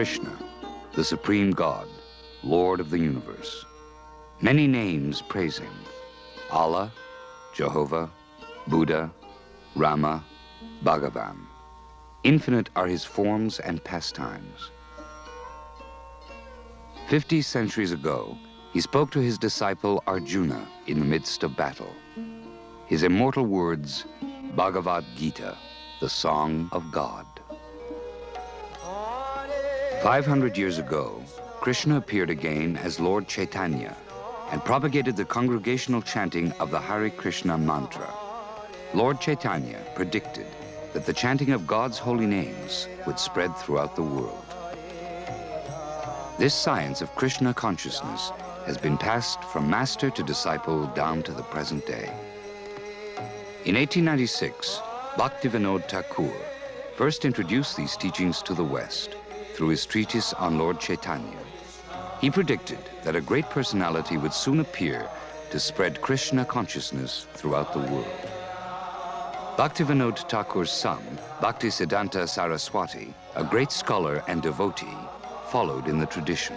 Krishna, the supreme God, Lord of the universe. Many names praise him. Allah, Jehovah, Buddha, Rama, Bhagavan. Infinite are his forms and pastimes. Fifty centuries ago, he spoke to his disciple Arjuna in the midst of battle. His immortal words, Bhagavad Gita, the Song of God. 500 years ago, Krishna appeared again as Lord Chaitanya and propagated the congregational chanting of the Hare Krishna mantra. Lord Chaitanya predicted that the chanting of God's holy names would spread throughout the world. This science of Krishna consciousness has been passed from master to disciple down to the present day. In 1896, Bhaktivinoda Thakur first introduced these teachings to the West through his treatise on Lord Chaitanya. He predicted that a great personality would soon appear to spread Krishna consciousness throughout the world. Bhaktivinoda Thakur's son, Bhaktisiddhanta Saraswati, a great scholar and devotee, followed in the tradition.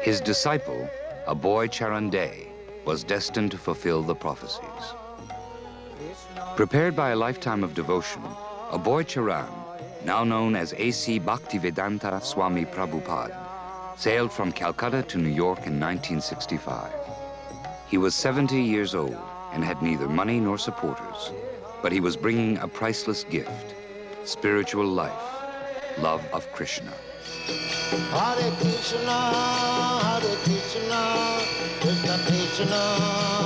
His disciple, Abhay Charan was destined to fulfill the prophecies. Prepared by a lifetime of devotion, Abhay Charan now known as A.C. Bhaktivedanta Swami Prabhupada, sailed from Calcutta to New York in 1965. He was 70 years old and had neither money nor supporters, but he was bringing a priceless gift, spiritual life, love of Krishna. Hare Krishna, Hare Krishna, Krishna Krishna,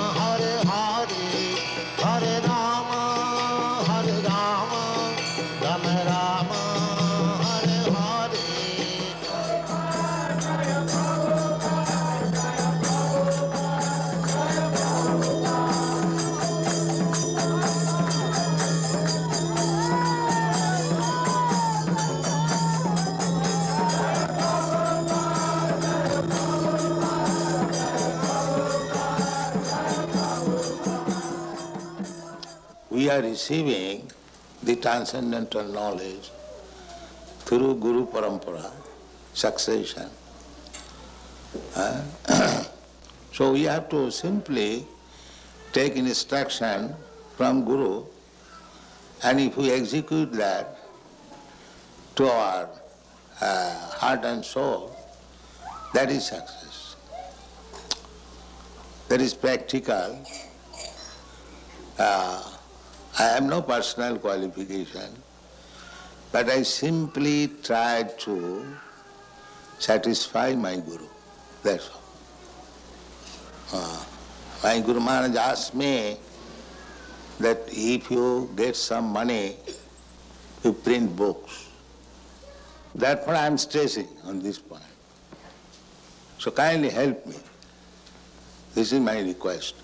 we are receiving the transcendental knowledge through Guru Parampara, succession. So we have to simply take instruction from Guru and if we execute that to our uh, heart and soul, that is success. That is practical. Uh, I have no personal qualification, but I simply try to satisfy my Guru. That's all. Uh, my Guru Maharaj asked me that if you get some money, you print books. Therefore I am stressing on this point. So kindly help me. This is my request.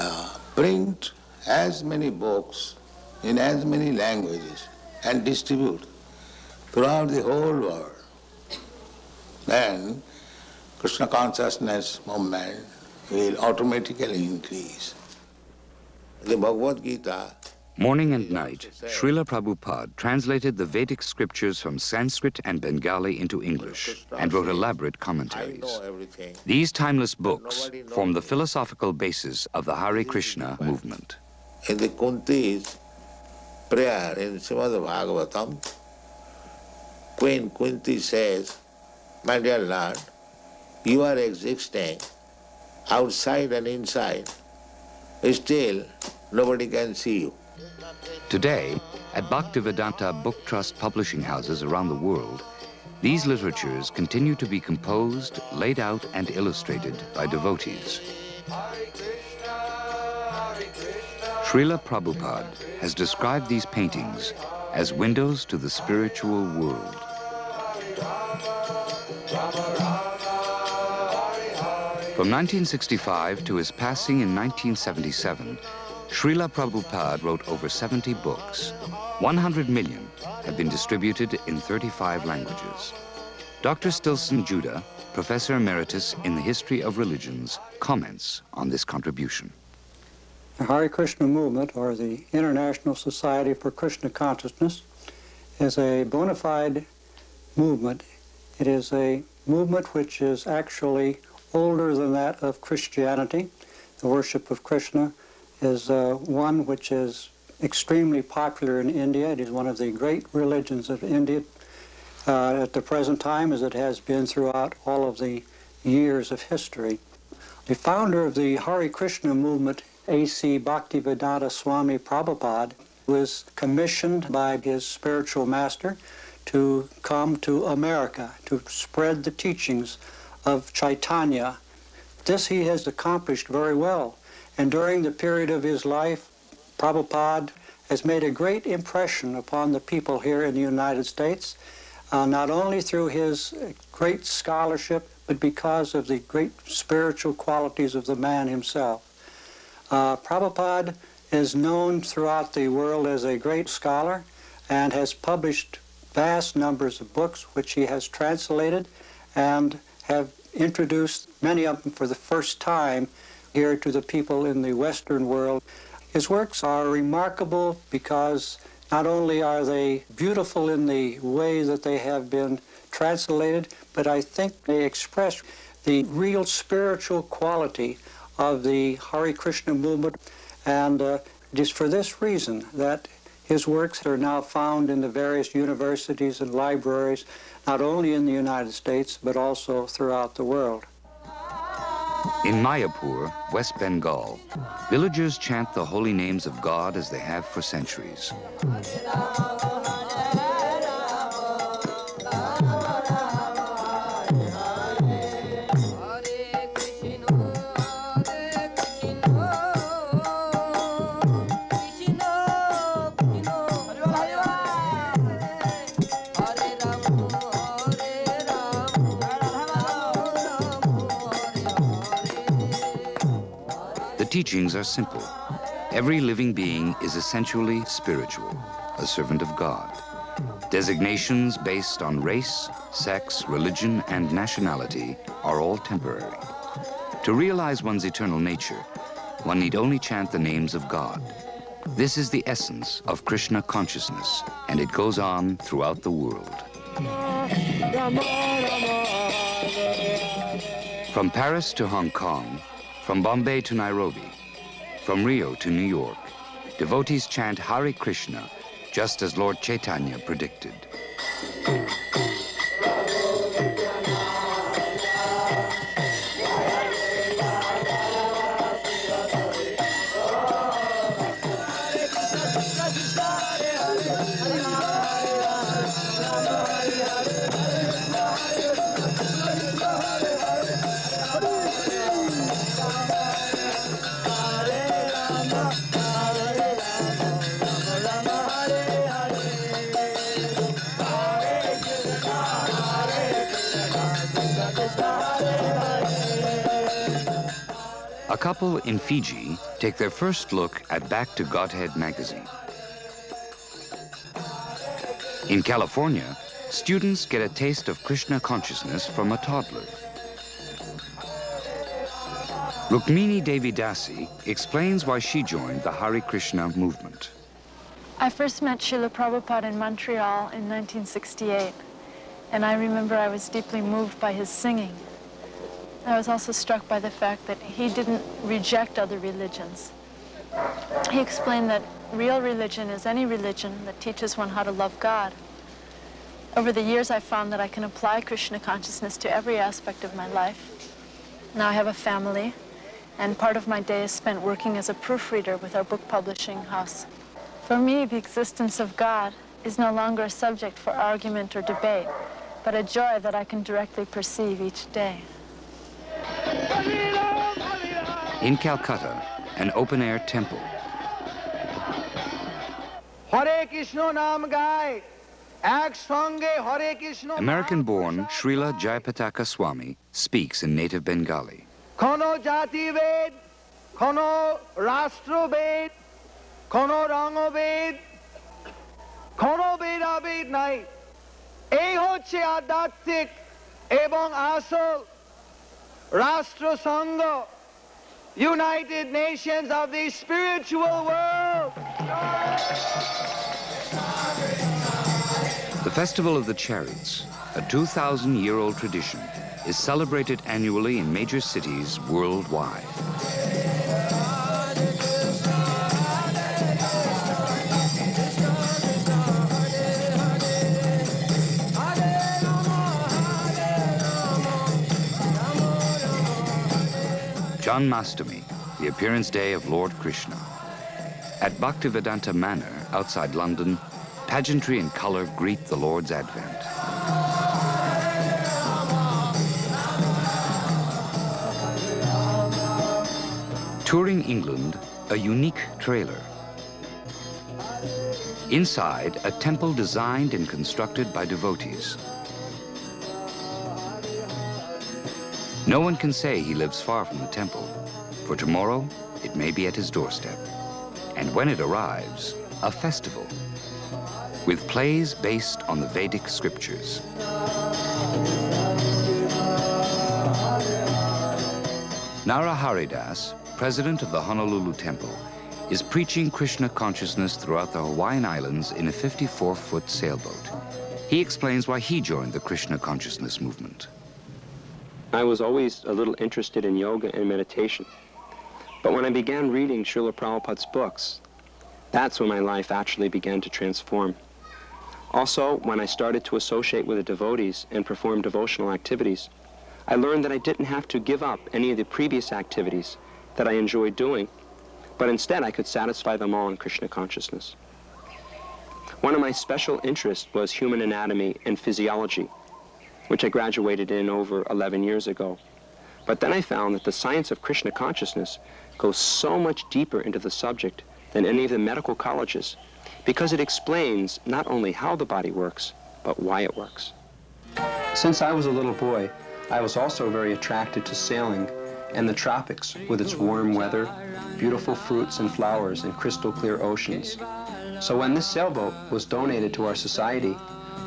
Uh, print as many books in as many languages and distribute throughout the whole world, then Krishna consciousness movement will automatically increase. The Bhagavad Gita Morning and night, Srila Prabhupada translated the Vedic scriptures from Sanskrit and Bengali into English and wrote elaborate commentaries. These timeless books form the philosophical basis of the Hare Krishna movement in the Kunti's prayer in Srimad Bhagavatam, Queen Kunti says, My dear Lord, you are existing outside and inside. Still, nobody can see you. Today, at Bhaktivedanta Book Trust publishing houses around the world, these literatures continue to be composed, laid out, and illustrated by devotees. Srila Prabhupada has described these paintings as windows to the spiritual world. From 1965 to his passing in 1977, Srila Prabhupada wrote over 70 books. 100 million have been distributed in 35 languages. Dr. Stillson Judah, Professor Emeritus in the History of Religions, comments on this contribution. The Hare Krishna movement, or the International Society for Krishna Consciousness, is a bona fide movement. It is a movement which is actually older than that of Christianity. The worship of Krishna is uh, one which is extremely popular in India. It is one of the great religions of India uh, at the present time as it has been throughout all of the years of history. The founder of the Hare Krishna movement, A.C. Bhaktivedanta Swami Prabhupada, was commissioned by his spiritual master to come to America to spread the teachings of Chaitanya. This he has accomplished very well. And during the period of his life, Prabhupada has made a great impression upon the people here in the United States, uh, not only through his great scholarship, but because of the great spiritual qualities of the man himself. Uh, Prabhupada is known throughout the world as a great scholar and has published vast numbers of books which he has translated and have introduced many of them for the first time here to the people in the Western world. His works are remarkable because not only are they beautiful in the way that they have been translated, but I think they express the real spiritual quality of the Hare Krishna movement. And uh, it is for this reason that his works are now found in the various universities and libraries, not only in the United States, but also throughout the world. In Mayapur, West Bengal, villagers chant the holy names of God as they have for centuries. Teachings are simple. Every living being is essentially spiritual, a servant of God. Designations based on race, sex, religion, and nationality are all temporary. To realize one's eternal nature, one need only chant the names of God. This is the essence of Krishna consciousness, and it goes on throughout the world. From Paris to Hong Kong, from Bombay to Nairobi, from Rio to New York, devotees chant Hare Krishna, just as Lord Chaitanya predicted. A couple in Fiji take their first look at Back to Godhead magazine. In California, students get a taste of Krishna consciousness from a toddler. Rukmini Devi Dasi explains why she joined the Hare Krishna movement. I first met Srila Prabhupada in Montreal in 1968, and I remember I was deeply moved by his singing. I was also struck by the fact that he didn't reject other religions. He explained that real religion is any religion that teaches one how to love God. Over the years, I found that I can apply Krishna consciousness to every aspect of my life. Now I have a family, and part of my day is spent working as a proofreader with our book publishing house. For me, the existence of God is no longer a subject for argument or debate, but a joy that I can directly perceive each day. In Calcutta, an open-air temple. American-born Srila Jayapataka Swami speaks in native Bengali. কোনো জাতিভেদ কোনো রাষ্ট্রভেদ কোনো রঙভেদ কোনো ভেদাভেদ নাই এই হচ্ছে আধ্যাত্মিক এবং আসল Rashtra United Nations of the spiritual world. The Festival of the Chariots, a 2,000-year-old tradition, is celebrated annually in major cities worldwide. Janmashtami, the appearance day of Lord Krishna. At Bhaktivedanta Manor, outside London, pageantry and color greet the Lord's advent. Touring England, a unique trailer. Inside, a temple designed and constructed by devotees. No one can say he lives far from the temple, for tomorrow it may be at his doorstep. And when it arrives, a festival with plays based on the Vedic scriptures. Nara Haridas, president of the Honolulu Temple, is preaching Krishna consciousness throughout the Hawaiian Islands in a 54-foot sailboat. He explains why he joined the Krishna consciousness movement. I was always a little interested in yoga and meditation. But when I began reading Srila Prabhupada's books, that's when my life actually began to transform. Also, when I started to associate with the devotees and perform devotional activities, I learned that I didn't have to give up any of the previous activities that I enjoyed doing, but instead I could satisfy them all in Krishna consciousness. One of my special interests was human anatomy and physiology, which I graduated in over 11 years ago. But then I found that the science of Krishna consciousness goes so much deeper into the subject than any of the medical colleges because it explains not only how the body works, but why it works. Since I was a little boy, I was also very attracted to sailing and the tropics with its warm weather, beautiful fruits and flowers, and crystal clear oceans. So when this sailboat was donated to our society,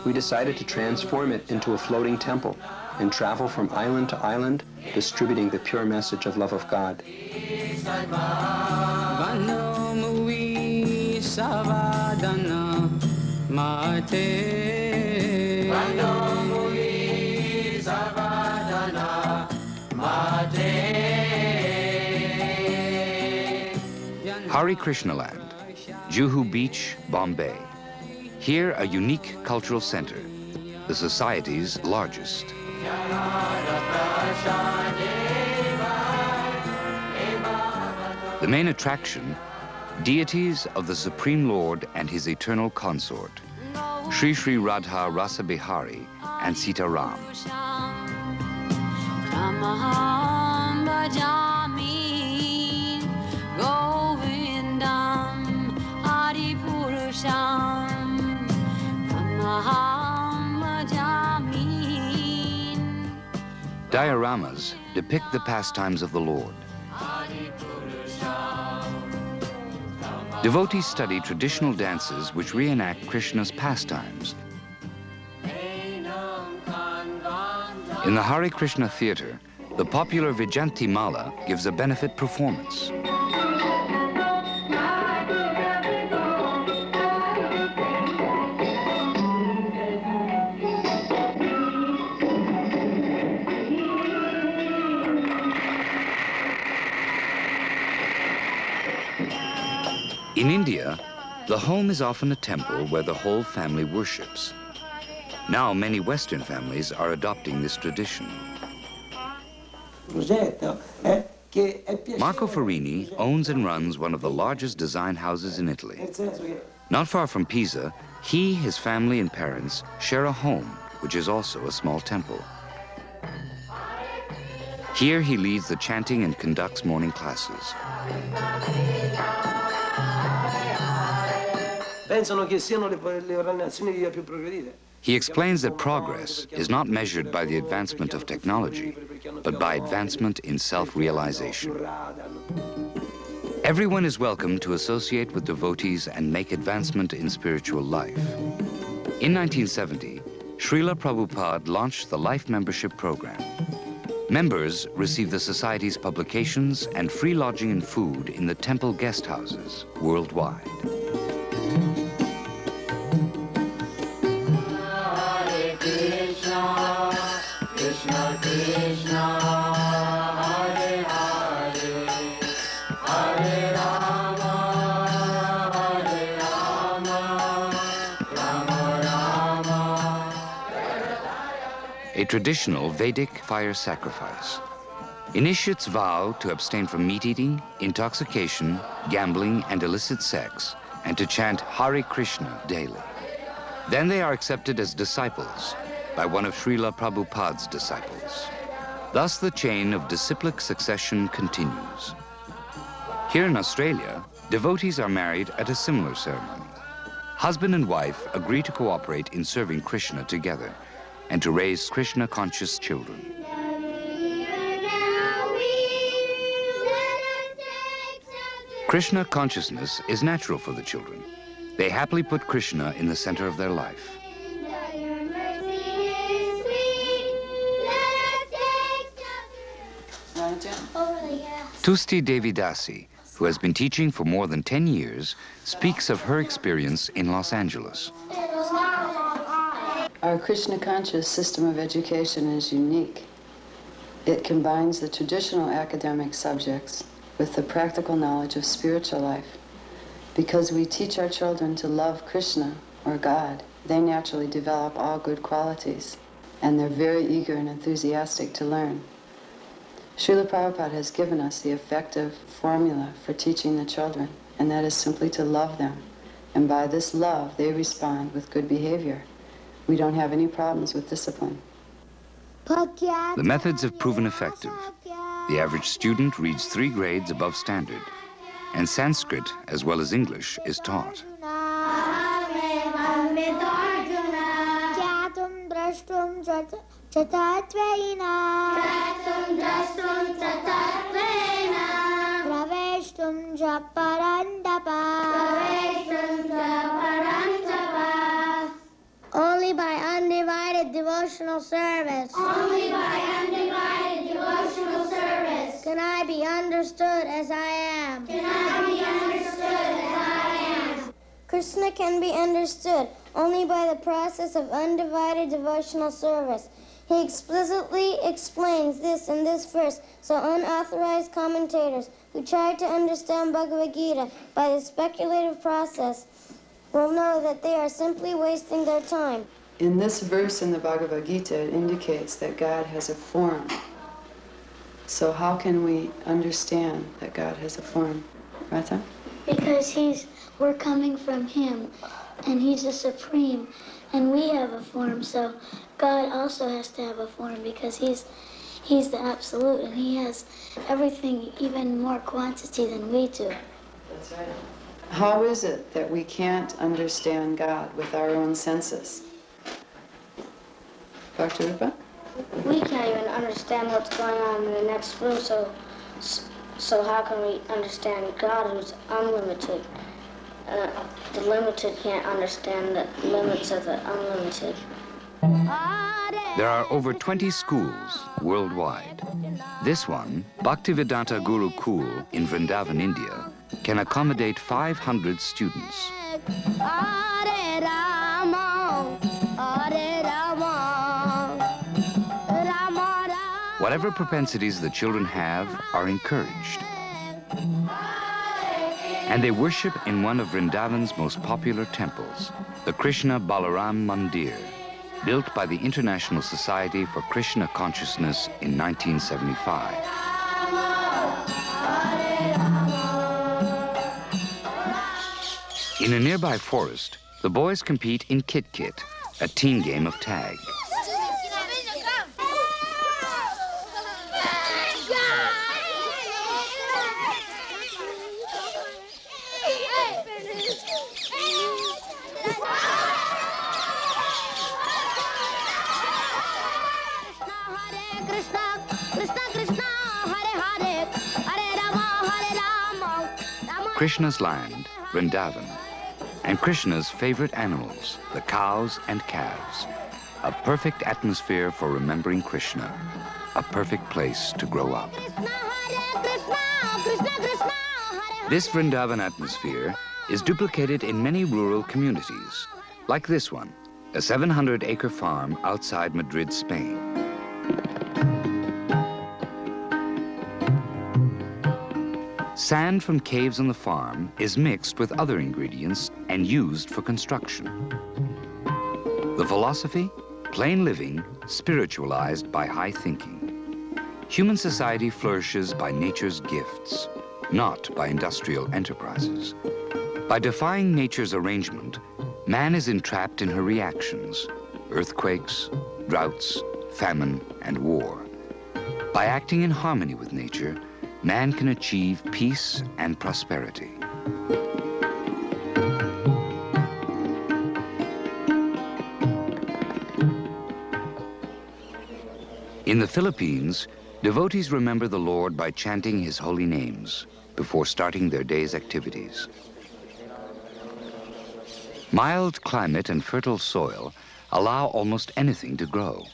we decided to transform it into a floating temple and travel from island to island, distributing the pure message of love of God. Hare Krishna Land, Juhu Beach, Bombay. Here, a unique cultural center, the society's largest. The main attraction, deities of the Supreme Lord and his eternal consort, Sri Sri Radha Rasa Bihari and Sita Ram. Dioramas depict the pastimes of the Lord. Devotees study traditional dances which reenact Krishna's pastimes. In the Hare Krishna Theater, the popular Vijayanti Mala gives a benefit performance. In India, the home is often a temple where the whole family worships. Now, many Western families are adopting this tradition. Marco Farini owns and runs one of the largest design houses in Italy. Not far from Pisa, he, his family, and parents share a home, which is also a small temple. Here he leads the chanting and conducts morning classes. He explains that progress is not measured by the advancement of technology, but by advancement in self-realization. Everyone is welcome to associate with devotees and make advancement in spiritual life. In 1970, Srila Prabhupada launched the Life Membership Program. Members receive the Society's publications and free lodging and food in the temple guest houses worldwide a traditional Vedic fire sacrifice. Initiates vow to abstain from meat eating, intoxication, gambling, and illicit sex and to chant Hare Krishna daily. Then they are accepted as disciples by one of Srila Prabhupada's disciples. Thus the chain of disciplic succession continues. Here in Australia, devotees are married at a similar ceremony. Husband and wife agree to cooperate in serving Krishna together and to raise Krishna-conscious children. Krishna consciousness is natural for the children. They happily put Krishna in the center of their life. Tusti Devi Dasi, who has been teaching for more than 10 years, speaks of her experience in Los Angeles. Our Krishna conscious system of education is unique. It combines the traditional academic subjects with the practical knowledge of spiritual life. Because we teach our children to love Krishna or God, they naturally develop all good qualities, and they're very eager and enthusiastic to learn. Srila Prabhupada has given us the effective formula for teaching the children, and that is simply to love them. And by this love, they respond with good behavior. We don't have any problems with discipline. The methods have proven effective. The average student reads three grades above standard, and Sanskrit, as well as English, is taught. Only by undivided devotional service. Only by undivided devotional service. Can I be understood as I am? Can I be understood as I am? Krishna can be understood only by the process of undivided devotional service. He explicitly explains this in this verse, so unauthorized commentators who try to understand Bhagavad Gita by the speculative process will know that they are simply wasting their time. In this verse in the Bhagavad Gita, it indicates that God has a form. So how can we understand that God has a form? Rata? Because he's we're coming from him and he's the supreme and we have a form so God also has to have a form because he's he's the absolute and he has everything even more quantity than we do. That's right. How is it that we can't understand God with our own senses? Dr. Rupa? We can't even understand what's going on in the next room, so so how can we understand God who's unlimited? Uh, the limited can't understand the limits of the unlimited. There are over 20 schools worldwide. This one, Bhaktivedanta Gurukul in Vrindavan, India, can accommodate 500 students. Whatever propensities the children have are encouraged. And they worship in one of Vrindavan's most popular temples, the Krishna Balaram Mandir, built by the International Society for Krishna Consciousness in 1975. In a nearby forest, the boys compete in Kit Kit, a teen game of tag. Krishna's land, Vrindavan, and Krishna's favorite animals, the cows and calves. A perfect atmosphere for remembering Krishna. A perfect place to grow up. This Vrindavan atmosphere is duplicated in many rural communities, like this one, a 700-acre farm outside Madrid, Spain. Sand from caves on the farm is mixed with other ingredients and used for construction. The philosophy? Plain living, spiritualized by high thinking. Human society flourishes by nature's gifts, not by industrial enterprises. By defying nature's arrangement, man is entrapped in her reactions, earthquakes, droughts, famine, and war. By acting in harmony with nature, man can achieve peace and prosperity. In the Philippines, devotees remember the Lord by chanting his holy names before starting their day's activities. Mild climate and fertile soil allow almost anything to grow.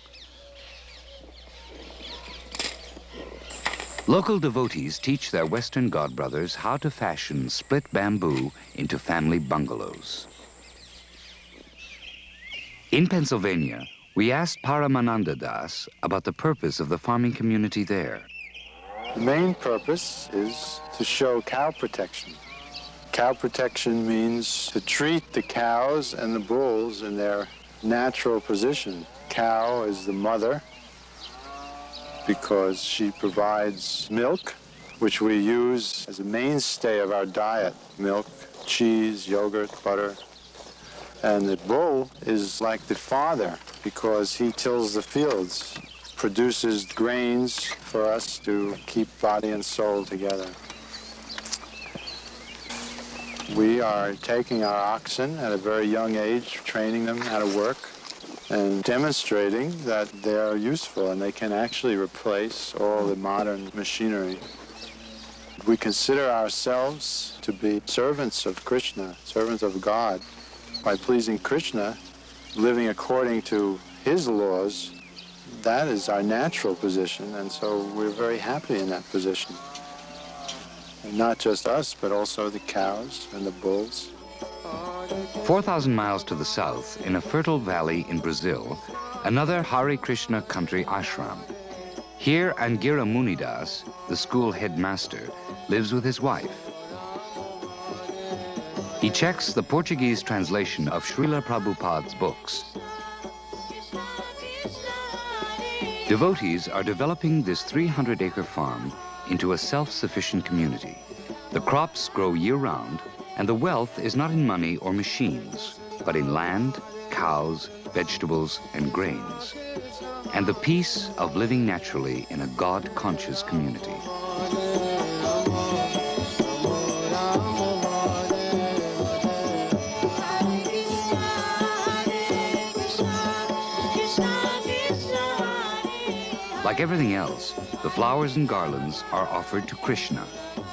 Local devotees teach their Western God brothers how to fashion split bamboo into family bungalows. In Pennsylvania, we asked Paramananda Das about the purpose of the farming community there. The main purpose is to show cow protection. Cow protection means to treat the cows and the bulls in their natural position. Cow is the mother because she provides milk, which we use as a mainstay of our diet. Milk, cheese, yogurt, butter. And the bull is like the father because he tills the fields, produces grains for us to keep body and soul together. We are taking our oxen at a very young age, training them how to work, and demonstrating that they are useful and they can actually replace all the modern machinery. We consider ourselves to be servants of Krishna, servants of God by pleasing Krishna, living according to his laws, that is our natural position, and so we're very happy in that position. And not just us, but also the cows and the bulls. 4,000 miles to the south, in a fertile valley in Brazil, another Hare Krishna country ashram. Here, Angira Munidas, the school headmaster, lives with his wife. He checks the Portuguese translation of Srila Prabhupada's books. Devotees are developing this 300-acre farm into a self-sufficient community. The crops grow year-round, and the wealth is not in money or machines, but in land, cows, vegetables, and grains, and the peace of living naturally in a God-conscious community. Like everything else, the flowers and garlands are offered to Krishna,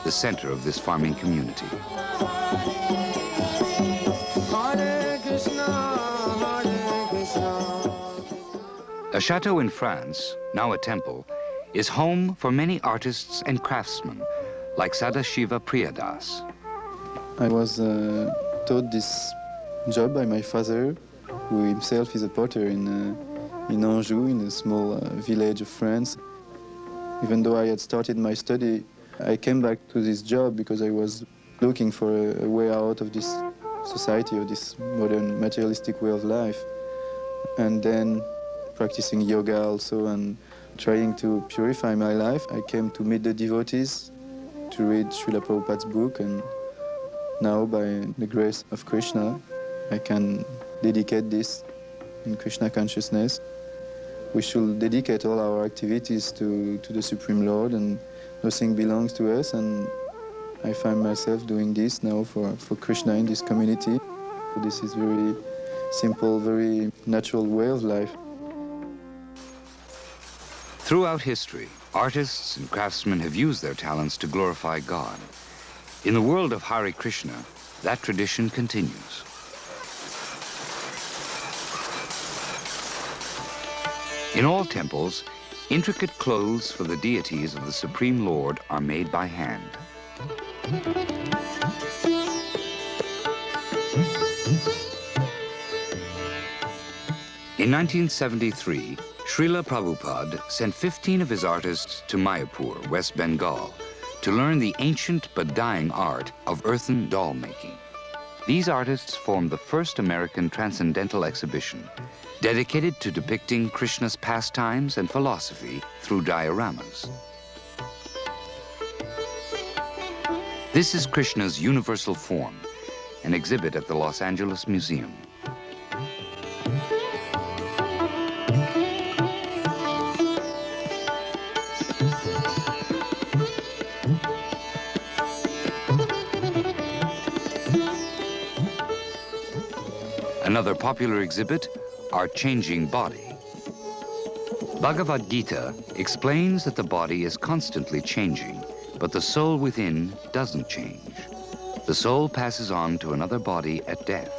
the center of this farming community. A chateau in France, now a temple, is home for many artists and craftsmen, like Sadashiva Priyadas. I was uh, taught this job by my father, who himself is a potter in uh, in Anjou, in a small uh, village of France. Even though I had started my study, I came back to this job because I was looking for a, a way out of this society or this modern materialistic way of life. And then practicing yoga also and trying to purify my life, I came to meet the devotees, to read Srila Prabhupada's book, and now by the grace of Krishna, I can dedicate this in Krishna consciousness. We should dedicate all our activities to, to the Supreme Lord and nothing belongs to us and I find myself doing this now for, for Krishna in this community. This is very simple, very natural way of life. Throughout history, artists and craftsmen have used their talents to glorify God. In the world of Hare Krishna, that tradition continues. In all temples, intricate clothes for the deities of the Supreme Lord are made by hand. In 1973, Srila Prabhupada sent 15 of his artists to Mayapur, West Bengal, to learn the ancient but dying art of earthen doll making. these artists formed the first American transcendental exhibition dedicated to depicting Krishna's pastimes and philosophy through dioramas. This is Krishna's universal form, an exhibit at the Los Angeles Museum. Another popular exhibit, our changing body. Bhagavad Gita explains that the body is constantly changing, but the soul within doesn't change. The soul passes on to another body at death.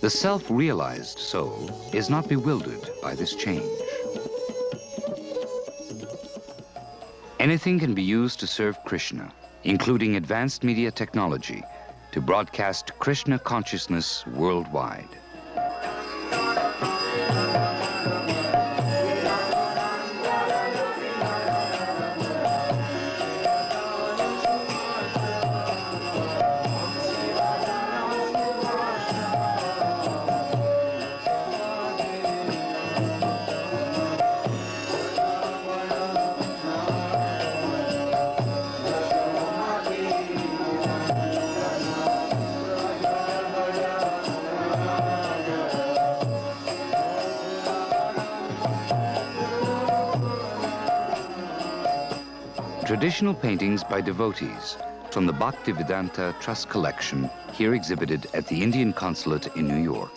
The self-realized soul is not bewildered by this change. Anything can be used to serve Krishna, including advanced media technology, to broadcast Krishna consciousness worldwide. Traditional paintings by devotees from the Bhaktivedanta Trust collection here exhibited at the Indian Consulate in New York.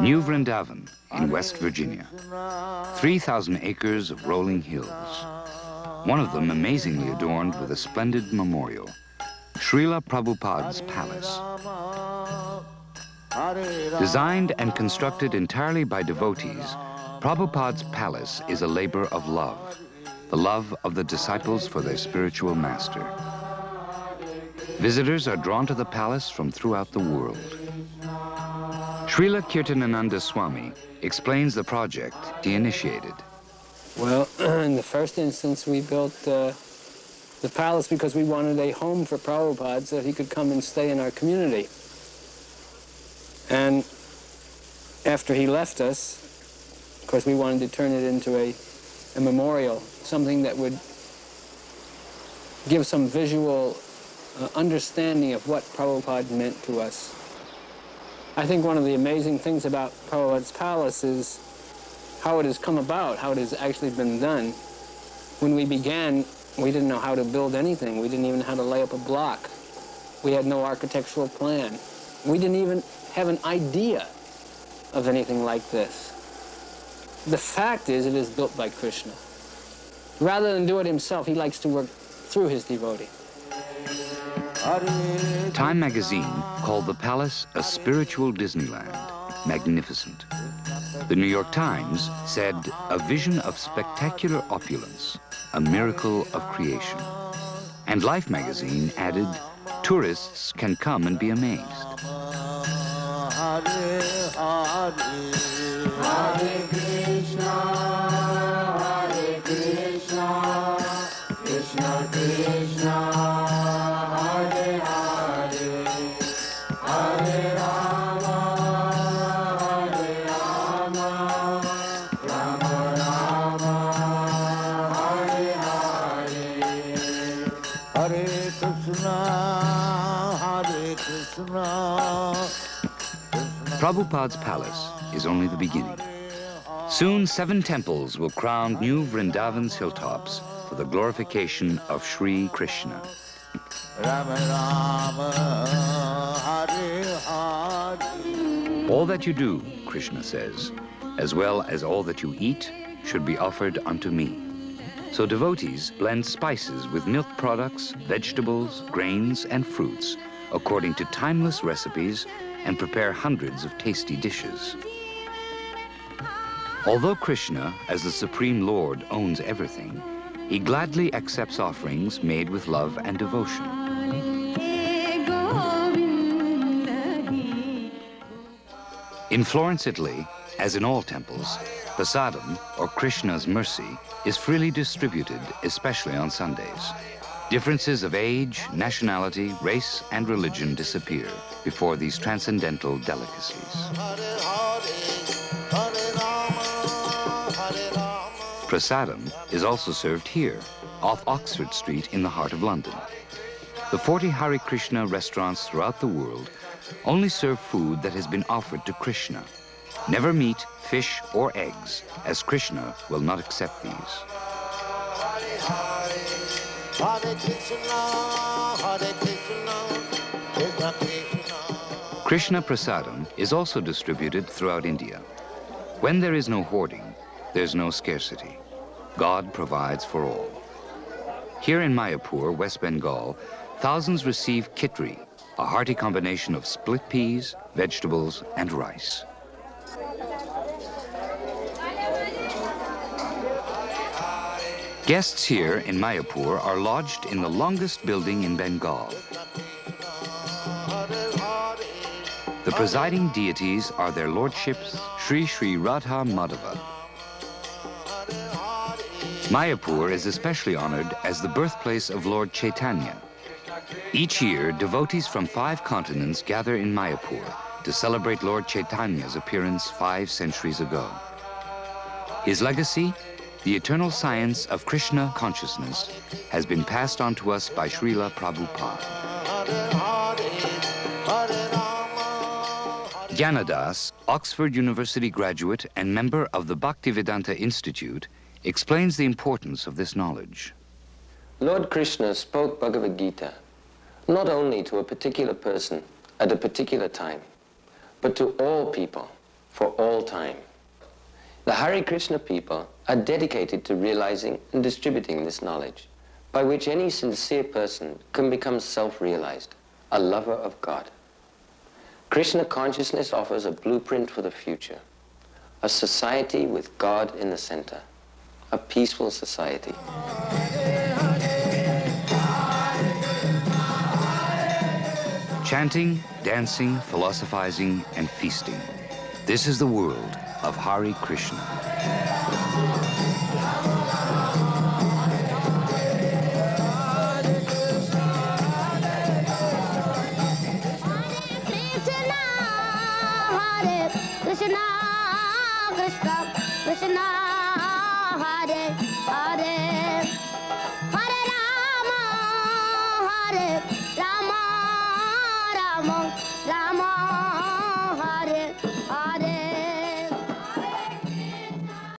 New Vrindavan in West Virginia. 3,000 acres of rolling hills one of them amazingly adorned with a splendid memorial, Srila Prabhupada's palace. Designed and constructed entirely by devotees, Prabhupada's palace is a labor of love, the love of the disciples for their spiritual master. Visitors are drawn to the palace from throughout the world. Srila Kirtanananda Swami explains the project he initiated. Well, in the first instance, we built uh, the palace because we wanted a home for Prabhupada so that he could come and stay in our community. And after he left us, of course, we wanted to turn it into a, a memorial, something that would give some visual uh, understanding of what Prabhupada meant to us. I think one of the amazing things about Prabhupada's palace is how it has come about, how it has actually been done. When we began, we didn't know how to build anything. We didn't even know how to lay up a block. We had no architectural plan. We didn't even have an idea of anything like this. The fact is, it is built by Krishna. Rather than do it himself, he likes to work through his devotee. Time magazine called the palace a spiritual Disneyland, magnificent. The New York Times said, a vision of spectacular opulence, a miracle of creation. And Life magazine added, tourists can come and be amazed. Krishna, Prabhupada's palace is only the beginning. Soon, seven temples will crown new Vrindavan's hilltops for the glorification of Sri Krishna. All that you do, Krishna says, as well as all that you eat, should be offered unto me. So devotees blend spices with milk products, vegetables, grains, and fruits according to timeless recipes and prepare hundreds of tasty dishes. Although Krishna, as the Supreme Lord, owns everything, he gladly accepts offerings made with love and devotion. In Florence, Italy, as in all temples, prasadam, or Krishna's mercy, is freely distributed, especially on Sundays. Differences of age, nationality, race, and religion disappear before these transcendental delicacies. Prasadam is also served here, off Oxford Street in the heart of London. The 40 Hare Krishna restaurants throughout the world only serve food that has been offered to Krishna. Never meat, fish, or eggs, as Krishna will not accept these. Krishna Prasadam is also distributed throughout India. When there is no hoarding, there's no scarcity. God provides for all. Here in Mayapur, West Bengal, thousands receive kitri, a hearty combination of split peas, vegetables, and rice. Guests here in Mayapur are lodged in the longest building in Bengal. The presiding deities are their lordships Sri Sri Radha Madhava. Mayapur is especially honored as the birthplace of Lord Chaitanya. Each year, devotees from five continents gather in Mayapur to celebrate Lord Chaitanya's appearance five centuries ago. His legacy, the eternal science of Krishna consciousness, has been passed on to us by Srila Prabhupada. Janadas, Oxford University graduate and member of the Bhaktivedanta Institute, explains the importance of this knowledge. Lord Krishna spoke Bhagavad Gita not only to a particular person at a particular time, but to all people for all time. The Hare Krishna people are dedicated to realizing and distributing this knowledge, by which any sincere person can become self-realized, a lover of God. Krishna consciousness offers a blueprint for the future, a society with God in the center a peaceful society. Chanting, dancing, philosophizing, and feasting. This is the world of Hare Krishna. Krishna, Krishna, Krishna. Hare Hare